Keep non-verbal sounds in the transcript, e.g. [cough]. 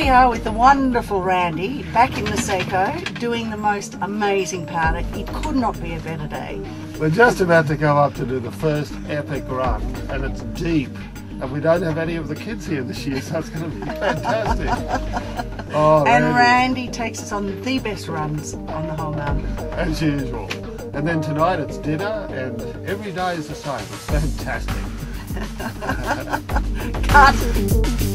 We are with the wonderful Randy back in Niseko doing the most amazing powder. It could not be a better day. We're just about to go up to do the first epic run, and it's deep. And we don't have any of the kids here this year, so it's going to be [laughs] fantastic. Oh, And Randy, Randy takes us on the best runs on the whole mountain. as usual. And then tonight it's dinner, and every day is the same. It's fantastic. [laughs] Cut!